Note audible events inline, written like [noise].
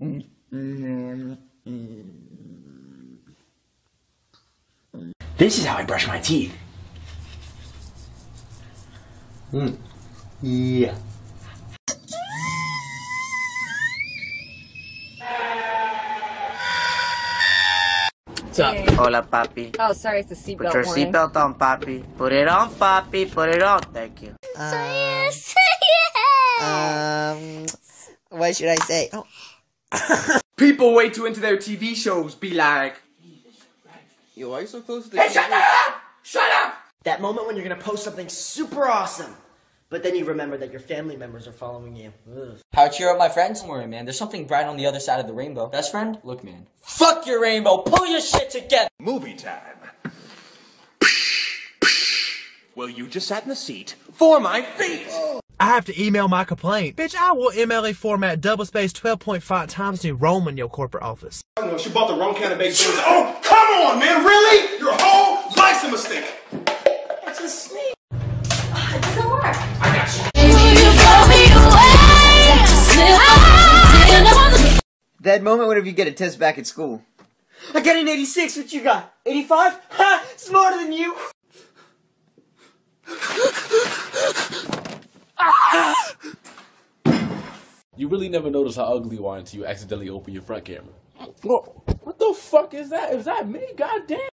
This is how I brush my teeth. Yeah. What's up? Hola, papi. Oh, sorry, it's the seatbelt Put your seatbelt on, papi. Put it on, papi. Put it on. Thank you. [laughs] Um, what should I say? Oh, People way too into their TV shows be like, yo, why are you so close to the Hey, shut up! Shut up! That moment when you're gonna post something super awesome, but then you remember that your family members are following you. Ugh. How to cheer up my friends? Don't worry, man. There's something bright on the other side of the rainbow. Best friend? Look, man. Fuck your rainbow. Pull your shit together. Movie time. Well, you just sat in the seat for my feet. I have to email my complaint. Bitch, I will MLA format double space 12.5 Times New Roman your corporate office. I don't know she bought the wrong kind of baked beans. Oh, come on, man, really? Your whole life's a mistake. It's a snake. Ah, it doesn't work. I got you. that moment whenever you get a test back at school. I got an 86. What you got? 85? Ha! Smarter than you. You really never notice how ugly you are until you accidentally open your front camera. What the fuck is that? Is that me? God damn.